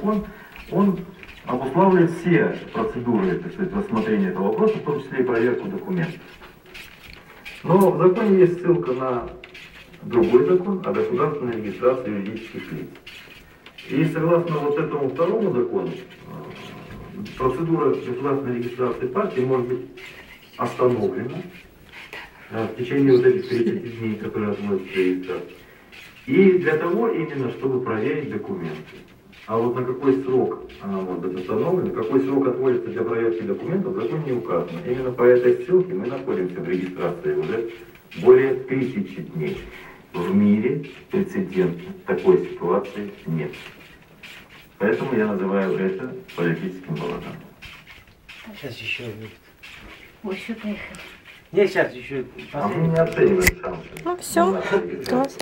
закон, он обуславливает все процедуры так сказать, рассмотрения этого вопроса, в том числе и проверку документов. Но в законе есть ссылка на другой закон о государственной регистрации юридических лиц. И согласно вот этому второму закону, э, процедура государственной регистрации партии может быть остановлена э, в течение вот этих 30 дней, которые относятся к. И для того именно, чтобы проверить документы. А вот на какой срок она может быть установлена, какой срок отводится для проверки документов, в законе не указано. Именно по этой ссылке мы находимся в регистрации уже более тысячи дней. В мире прецедента такой ситуации нет. Поэтому я называю это политическим балаганом. Сейчас еще будет. Ой, что поехали. Не, сейчас еще А мы не оцениваем шансы. Ну, регистрацию. Класс.